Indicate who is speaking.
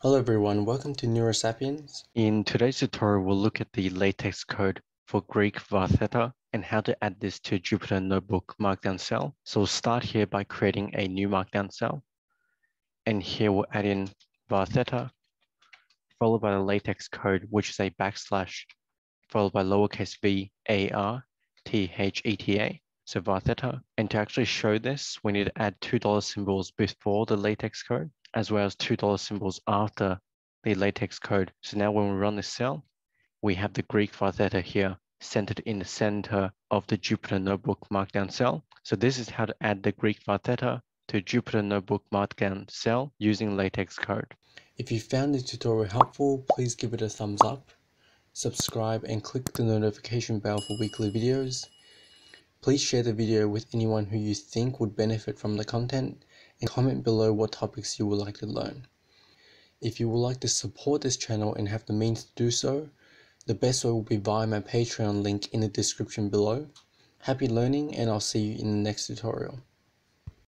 Speaker 1: Hello everyone, welcome to NeuraSapiens.
Speaker 2: In today's tutorial, we'll look at the latex code for Greek vartheta and how to add this to Jupyter Notebook Markdown cell. So we'll start here by creating a new Markdown cell. And here we'll add in vartheta, followed by the latex code, which is a backslash, followed by lowercase v, a, r, t, h, e, t, a. So vartheta. And to actually show this, we need to add $2 symbols before the latex code as well as $2 symbols after the latex code. So now when we run this cell, we have the Greek vartheta here centered in the center of the Jupyter Notebook Markdown cell. So this is how to add the Greek vartheta to Jupyter Notebook Markdown cell using latex code.
Speaker 1: If you found this tutorial helpful, please give it a thumbs up, subscribe and click the notification bell for weekly videos. Please share the video with anyone who you think would benefit from the content and comment below what topics you would like to learn. If you would like to support this channel and have the means to do so, the best way will be via my Patreon link in the description below. Happy learning and I'll see you in the next tutorial.